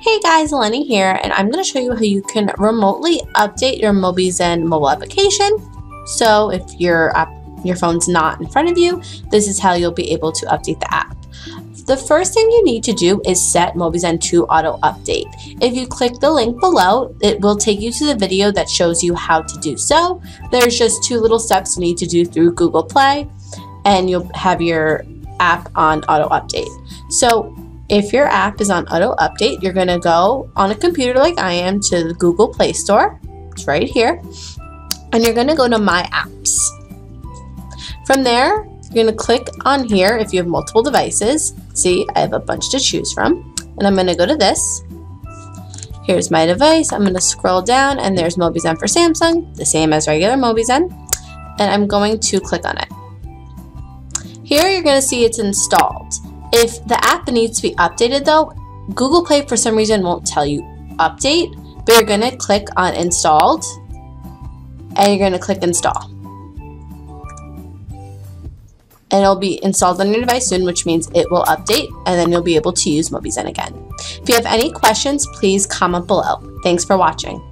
Hey guys, Lenny here, and I'm going to show you how you can remotely update your Mobizen mobile application. So if your app, your phone's not in front of you, this is how you'll be able to update the app. The first thing you need to do is set Mobizen to auto update. If you click the link below, it will take you to the video that shows you how to do so. There's just two little steps you need to do through Google Play, and you'll have your app on auto update. So if your app is on auto update, you're going to go on a computer like I am to the Google Play Store. It's right here. And you're going to go to My Apps. From there, you're going to click on here if you have multiple devices. See, I have a bunch to choose from. And I'm going to go to this. Here's my device. I'm going to scroll down and there's Mobizen for Samsung, the same as regular Mobizen. And I'm going to click on it. Here you're going to see it's installed. If the app needs to be updated though, Google Play for some reason won't tell you update, but you're going to click on installed and you're going to click install. And it'll be installed on your device soon, which means it will update and then you'll be able to use Mobizen again. If you have any questions, please comment below. Thanks for watching.